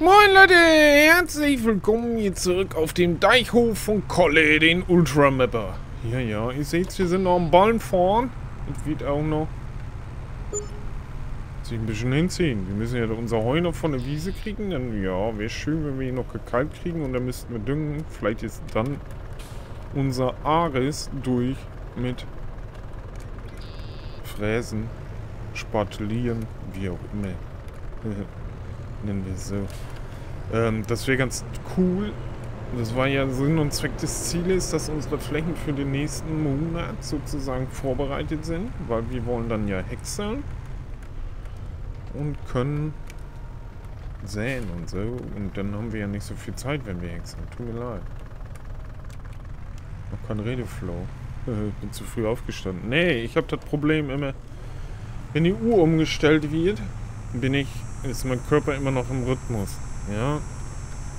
Moin Leute, herzlich willkommen hier zurück auf dem Deichhof von Kolle, den Ultramapper. Ja, ja, ihr seht, wir sind noch am Ballen vorn. Und wird auch noch sich ein bisschen hinziehen. Wir müssen ja unser Heu noch von der Wiese kriegen. Dann, ja, wäre schön, wenn wir ihn noch gekalkt kriegen. Und dann müssten wir düngen. Vielleicht ist dann unser Ares durch mit Fräsen, Spatulieren, wie auch immer. Nennen wir es so. Ähm, das wäre ganz cool. Das war ja Sinn und Zweck des Zieles, dass unsere Flächen für den nächsten Monat sozusagen vorbereitet sind, weil wir wollen dann ja häckseln und können säen und so. Und dann haben wir ja nicht so viel Zeit, wenn wir häckseln. Tut mir leid. Noch kein Redeflow. Ich bin zu früh aufgestanden. Nee, ich habe das Problem immer, wenn die Uhr umgestellt wird, bin ich, ist mein Körper immer noch im Rhythmus. Ja.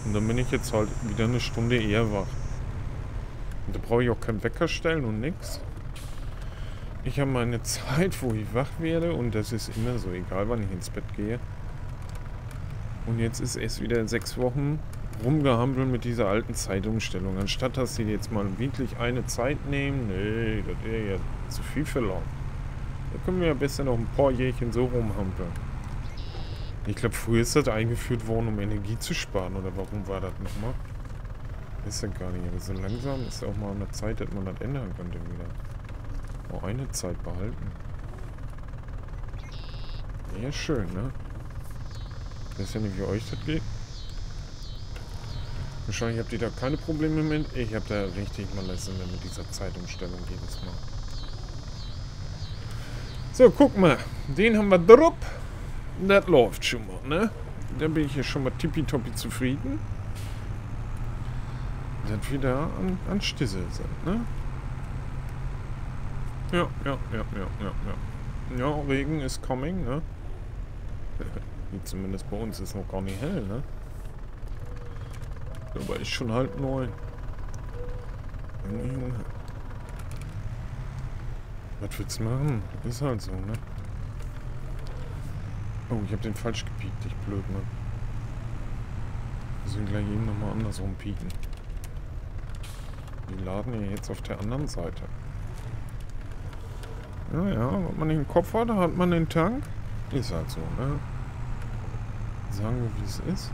Und dann bin ich jetzt halt wieder eine Stunde eher wach. Und da brauche ich auch keinen Wecker stellen und nix. Ich habe meine Zeit, wo ich wach werde und das ist immer so, egal wann ich ins Bett gehe. Und jetzt ist es wieder sechs Wochen rumgehampelt mit dieser alten Zeitumstellung. Anstatt dass sie jetzt mal wirklich eine Zeit nehmen, nee, das wäre ja zu viel verlangt. Da können wir ja besser noch ein paar Jährchen so rumhampeln. Ich glaube, früher ist das eingeführt worden, um Energie zu sparen. Oder warum war das nochmal? Ist ja gar nicht. Aber so langsam ist ja auch mal eine Zeit, dass man das ändern könnte wieder. Oh, eine Zeit behalten. Ja, schön, ne? Ich weiß ja nicht, wie euch das geht. Wahrscheinlich habt ihr da keine Probleme mit. Ich habe da richtig mal Malesse mit dieser Zeitumstellung jedes Mal. So, guck mal. Den haben wir drupp. Das läuft schon mal, ne? Da bin ich ja schon mal tippitoppi zufrieden. Dass wir da an, an Stissel sind, ne? Ja, ja, ja, ja, ja, ja. Ja, Regen ist coming, ne? Zumindest bei uns ist noch gar nicht hell, ne? Aber ist schon halb neun. Was willst du machen? Ist halt so, ne? Oh, ich habe den falsch gepiekt, ich blöd, ne? Wir sind gleich eben nochmal andersrum pieken. Die laden ja jetzt auf der anderen Seite. Ja, ja, wenn man den Kopf hat, hat man den Tank. Ist halt so, ne? Sagen wir, wie es ist.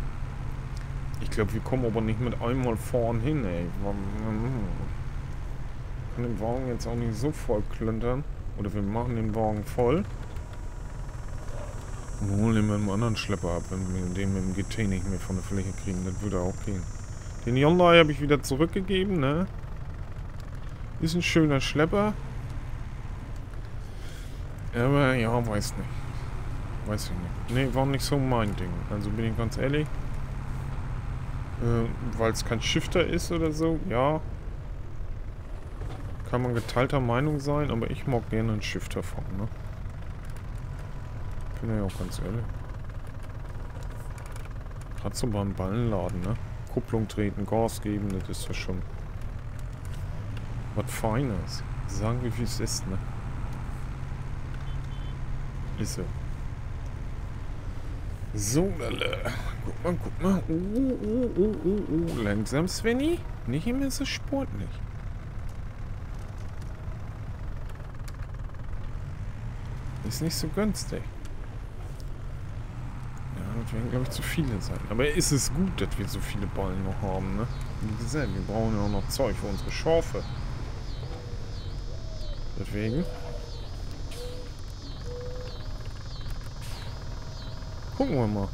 Ich glaube, wir kommen aber nicht mit einmal vorn hin, ey. Ich kann den Wagen jetzt auch nicht so voll klüntern. Oder wir machen den Wagen voll. Und holen ihn mit einem anderen Schlepper ab, wenn wir den mit dem GT nicht mehr von der Fläche kriegen. Das würde auch gehen. Den Hyundai habe ich wieder zurückgegeben, ne? Ist ein schöner Schlepper. Aber ja, weiß nicht. Weiß ich nicht. Ne, war nicht so mein Ding. Also bin ich ganz ehrlich. Äh, Weil es kein Shifter ist oder so, ja. Kann man geteilter Meinung sein, aber ich mag gerne einen Shifter fahren, ne? Bin ja auch ganz ehrlich. Gerade so beim Ballenladen, ne? Kupplung treten, Gas geben, das ist ja schon was Feines. Sagen wir, wie es ist, ne? Ist so. So, Lalle. Guck mal, guck mal. Oh, oh, oh, oh, oh. Langsam, Svenny. Nicht immer so sportlich. Ist nicht so günstig das werden, glaube ich, zu viele sein. Aber ist es gut, dass wir so viele Ballen noch haben, ne? Wie gesagt, wir brauchen ja auch noch Zeug für unsere Schafe. Deswegen. Gucken wir mal.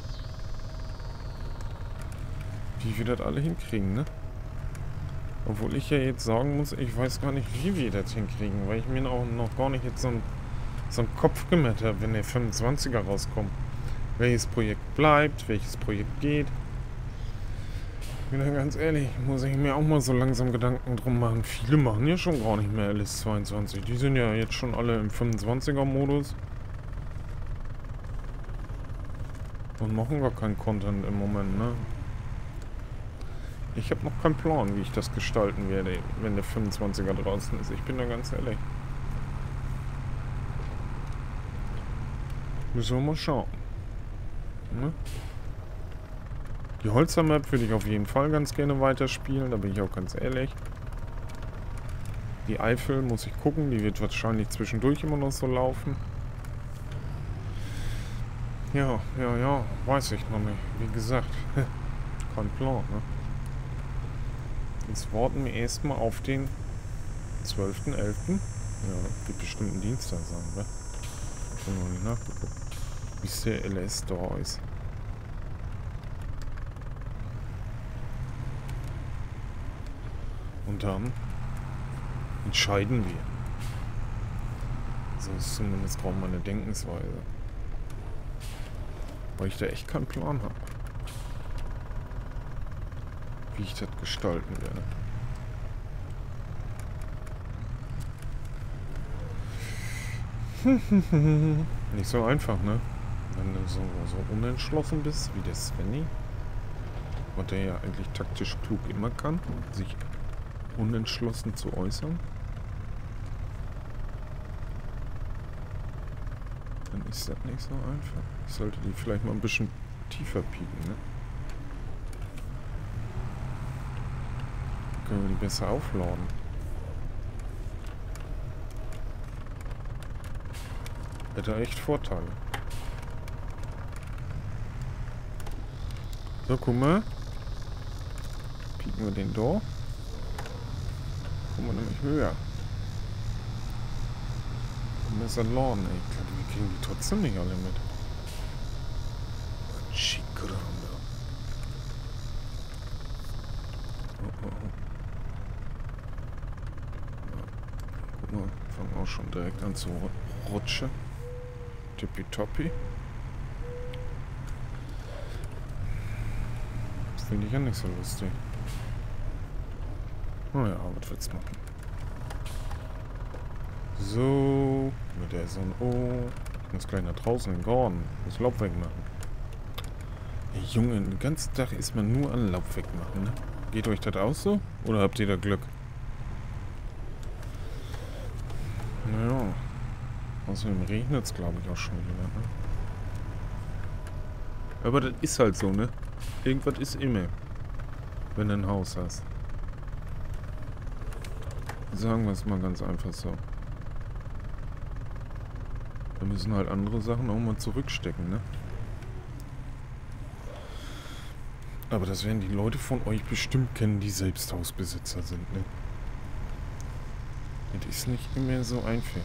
Wie wir das alle hinkriegen, ne? Obwohl ich ja jetzt sagen muss, ich weiß gar nicht, wie wir das hinkriegen, weil ich mir auch noch gar nicht jetzt so ein, so einen Kopf gemacht habe, wenn der 25er rauskommt welches Projekt bleibt, welches Projekt geht. Ich ganz ehrlich, muss ich mir auch mal so langsam Gedanken drum machen. Viele machen ja schon gar nicht mehr LS22. Die sind ja jetzt schon alle im 25er-Modus. Und machen gar keinen Content im Moment, ne? Ich habe noch keinen Plan, wie ich das gestalten werde, wenn der 25er draußen ist. Ich bin da ganz ehrlich. Müssen wir mal schauen. Ne? Die Holzer-Map würde ich auf jeden Fall ganz gerne weiterspielen, da bin ich auch ganz ehrlich. Die Eifel muss ich gucken, die wird wahrscheinlich zwischendurch immer noch so laufen. Ja, ja, ja, weiß ich noch nicht. Wie gesagt, kein Plan, ne? Jetzt warten wir erstmal auf den 12.11. Ja, wird bestimmt ein Dienstag sein, wa? Ich habe noch nicht nachgeguckt. Bis der LS da ist. Und dann entscheiden wir. So ist zumindest gerade meine Denkensweise. Weil ich da echt keinen Plan habe. Wie ich das gestalten werde. Nicht so einfach, ne? Wenn du so, so unentschlossen bist, wie der Svenny. Und der ja eigentlich taktisch klug immer kann, sich unentschlossen zu äußern. Dann ist das nicht so einfach. Ich sollte die vielleicht mal ein bisschen tiefer pieken, ne? Können wir die besser aufladen. Hätte echt Vorteile. So, guck mal. Pieken wir den da. Kommen wir nämlich höher. Lawn, ey. Wir kriegen die trotzdem nicht alle mit. Chikranda. Oh, oh, oh. Auch schon direkt an zu rutschen. Tippitoppi. Finde ich ja nicht so lustig. Naja, oh was willst du machen? So, mit der. Oh, ich muss gleich nach draußen in den Garten. Muss Laub wegmachen. Hey, Junge, den ganzen Tag ist man nur an Laub wegmachen, ne? Geht euch das auch so? Oder habt ihr da Glück? Naja. Außerdem regnet es, glaube ich, auch schon wieder, ne? Aber das ist halt so, ne? Irgendwas ist immer. Wenn du ein Haus hast. Sagen wir es mal ganz einfach so. Da müssen halt andere Sachen auch mal zurückstecken, ne? Aber das werden die Leute von euch bestimmt kennen, die selbst Hausbesitzer sind, ne? Das ist nicht immer so einfach.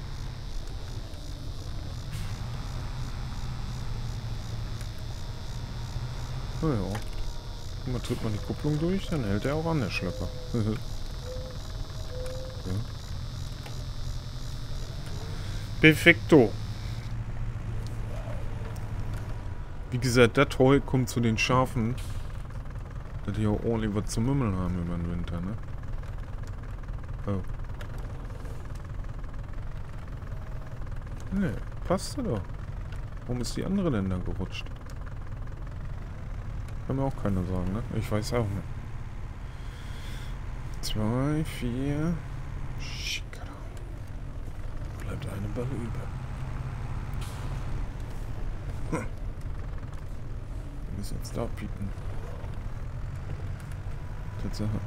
Naja. Mal tritt man die Kupplung durch, dann hält er auch an, der Schlepper. ja. Perfekto. Wie gesagt, das Heu kommt zu den Schafen, dass die auch ordentlich was zu mümmeln haben über den Winter, ne? Oh. Ne, passt doch. Warum ist die andere denn da gerutscht? Kann mir auch keiner sagen, ne? Ich weiß auch nicht. Zwei, vier. Schicker. Bleibt eine Balle über. Hm. Wir müssen jetzt da pieken. Tatsache.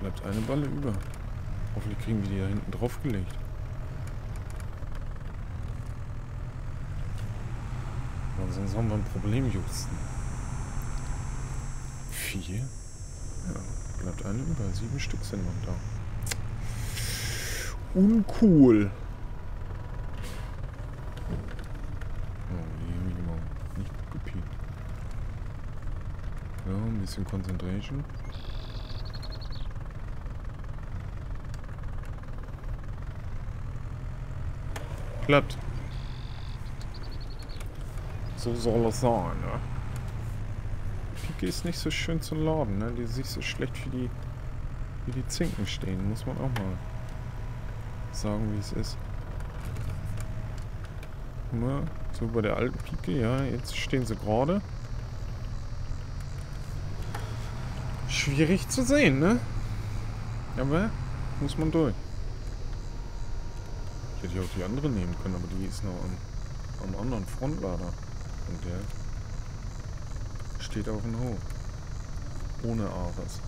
Bleibt eine Balle über. Hoffentlich kriegen wir die da hinten drauf gelegt. Sonst haben wir ein Problem, Justen vier. Ja, bleibt eine über. Sieben Stück sind noch da. Uncool. Oh, gepiekt. Ja, ein bisschen Concentration. Klappt. So soll es sein, ne? Pike ist nicht so schön zu laden, ne? Die sich so schlecht für die, wie die Zinken stehen, muss man auch mal sagen, wie es ist. Mal, so bei der alten Pike, ja, jetzt stehen sie gerade. Schwierig zu sehen, ne? Aber muss man durch. Ich hätte ja auch die andere nehmen können, aber die ist noch am, am anderen Frontlader. Und der steht auf dem Hof. Ohne Ares.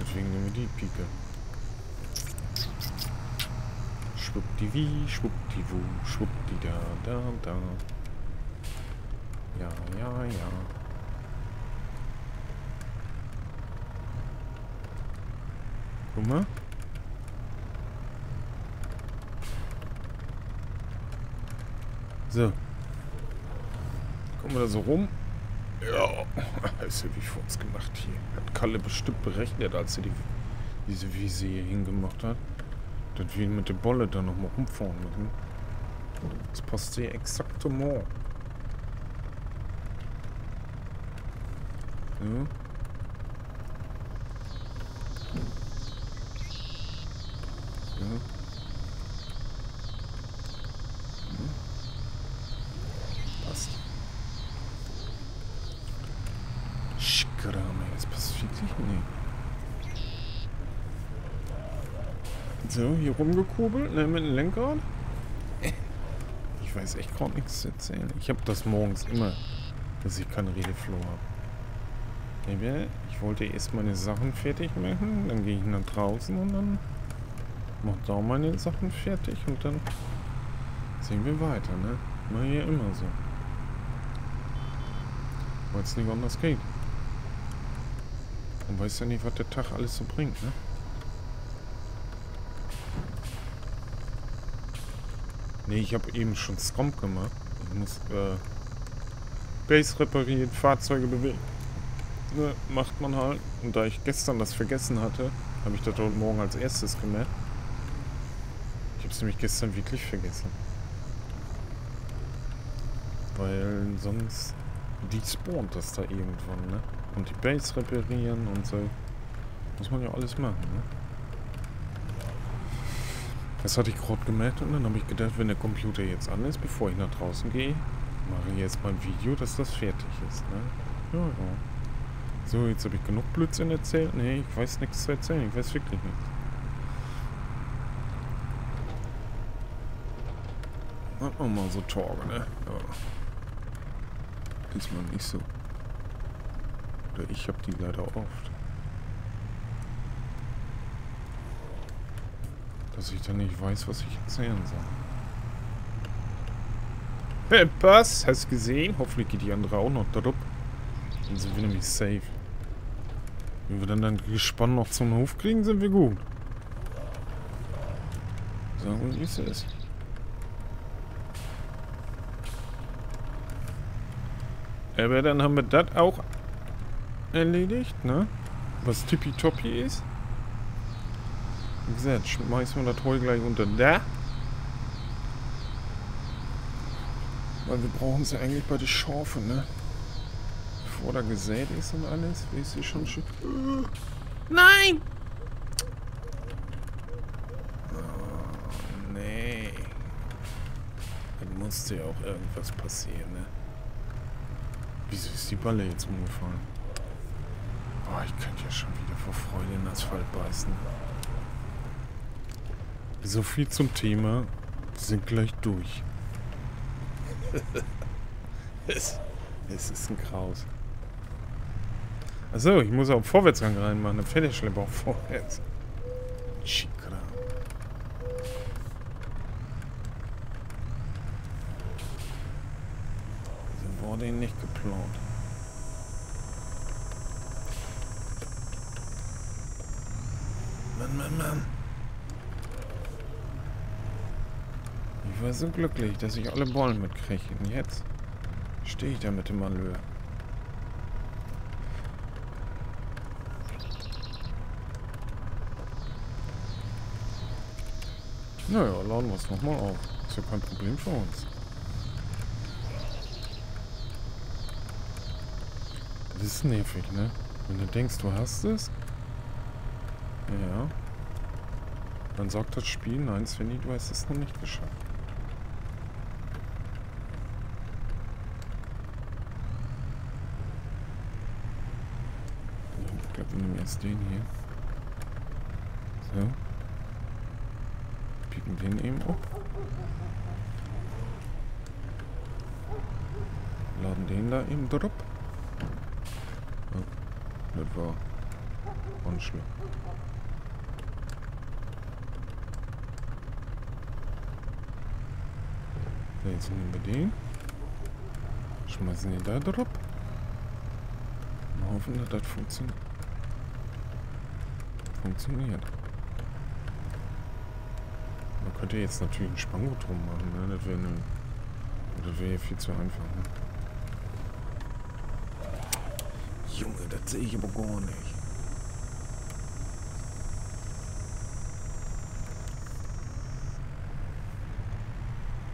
Deswegen nehmen wir die Pike. Schwuppdiwi, schwuppdiwu, schwuppdida, da, da. Ja, ja, ja. Guck mal. So. Kommen wir da so rum. Ja, ist ja wie vor uns gemacht hier. Hat Kalle bestimmt berechnet, als er die, diese Wiese hier hingemacht hat. Dass wir mit der Bolle da nochmal rumfahren müssen. Das passt sehr exaktement. Ja. So, hier rumgekurbelt, ne, mit dem Lenkrad. Ich weiß echt gerade nichts zu erzählen. Ich habe das morgens immer, dass ich keine Redeflow habe. Ich wollte erst meine Sachen fertig machen, dann gehe ich nach draußen und dann mache da meine Sachen fertig und dann sehen wir weiter, ne? Mal hier immer so. Weil es nicht anders geht. Man weiß ja nicht, was der Tag alles so bringt, ne? Nee, ich habe eben schon Scrump gemacht. Ich muss äh, Base reparieren, Fahrzeuge bewegen. Ne, macht man halt. Und da ich gestern das vergessen hatte, habe ich das heute Morgen als erstes gemerkt. Ich habe es nämlich gestern wirklich vergessen. Weil sonst die spawnt das da irgendwann, ne? Und die Base reparieren und so. Muss man ja alles machen, ne? Das hatte ich gerade gemerkt und dann habe ich gedacht, wenn der Computer jetzt an ist, bevor ich nach draußen gehe, mache ich jetzt mal ein Video, dass das fertig ist. Ne? Ja, ja. So, jetzt habe ich genug Blödsinn erzählt. Nee, ich weiß nichts zu erzählen. Ich weiß wirklich nichts. Hat man mal so Torge, ne? Ja. Diesmal nicht so. Oder ich habe die leider oft. Dass ich dann nicht weiß, was ich erzählen soll. Hey, was? Hast du gesehen? Hoffentlich geht die andere auch noch dort. Dann sind wir nämlich safe. Wenn wir dann dann Gespann noch zum Hof kriegen, sind wir gut. Sagen wir, wie es ist. Aber dann haben wir das auch erledigt, ne? Was tippitoppi ist. Wie gesagt, schmeißen wir das Heu gleich unter da. Weil wir brauchen sie eigentlich bei der Schaufel, ne? Bevor da gesät ist und alles, wie ist sie schon schön. Nein! Oh, nee. Dann musste ja auch irgendwas passieren, ne? Wieso ist die Balle jetzt umgefallen? Oh, ich könnte ja schon wieder vor Freude in Asphalt beißen. So viel zum Thema. Wir sind gleich durch. es, es ist ein Kraus. Achso, ich muss auch Vorwärtsgang reinmachen. Dann fährt der Schlepper auch vorwärts. Chikra. So wurde ihn nicht geplant. Mann, Mann, Mann. Ich war so glücklich, dass ich alle Bollen mitkriege. Und jetzt stehe ich da mit dem Malheur. Naja, laden wir es nochmal auf. Ist ja kein Problem für uns. Das ist nervig, ne? Wenn du denkst, du hast es. Ja. Dann sagt das Spiel, nein Svenny, du hast es noch nicht geschafft. Ist den hier. So. Picken den eben ab. laden den da eben drop. Oh, das war unschlimm. So, jetzt nehmen wir den. Schmeißen den da drauf. Und hoffen, dass das funktioniert. Funktioniert. Man könnte jetzt natürlich einen Spangut drum machen, ne? Das wäre ne, wäre viel zu einfach, ne? Junge, das sehe ich aber gar nicht.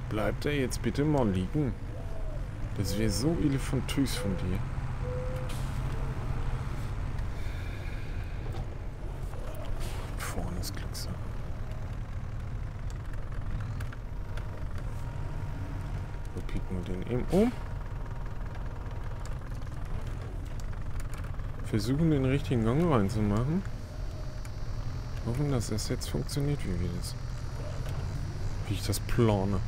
Bleibt er jetzt bitte mal liegen? Das wäre so elefantös von dir. Vorne ist Glückssache. Wir pieken wir den eben um. Versuchen den richtigen Gang reinzumachen. Hoffen, dass das jetzt funktioniert, wie wir das. Wie ich das plane.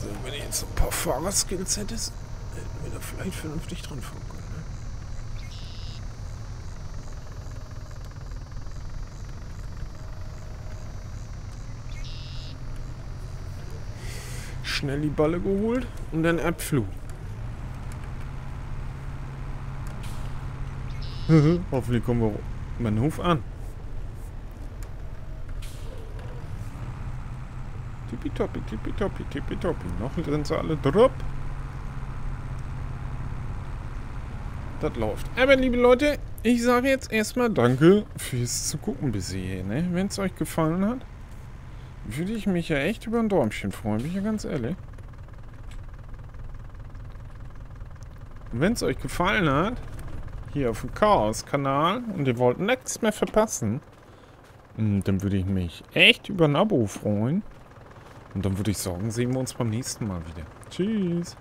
So, wenn ich jetzt ein paar Fahrerskills hättest, hätten wir da vielleicht vernünftig dran fahren können. Ne? Schnell die Balle geholt und dann Abflug. Hoffentlich kommen wir meinen Hof an. Tippitoppi, tippitoppi, tippitoppi. Noch sie alle drop. Das läuft. Aber liebe Leute, ich sage jetzt erstmal Danke fürs Zugucken bis hierhin. Ne? Wenn es euch gefallen hat, würde ich mich ja echt über ein Däumchen freuen, bin ich ja ganz ehrlich. Wenn es euch gefallen hat, hier auf dem Chaos-Kanal und ihr wollt nichts mehr verpassen, hm, dann würde ich mich echt über ein Abo freuen. Und dann würde ich sagen, sehen wir uns beim nächsten Mal wieder. Tschüss.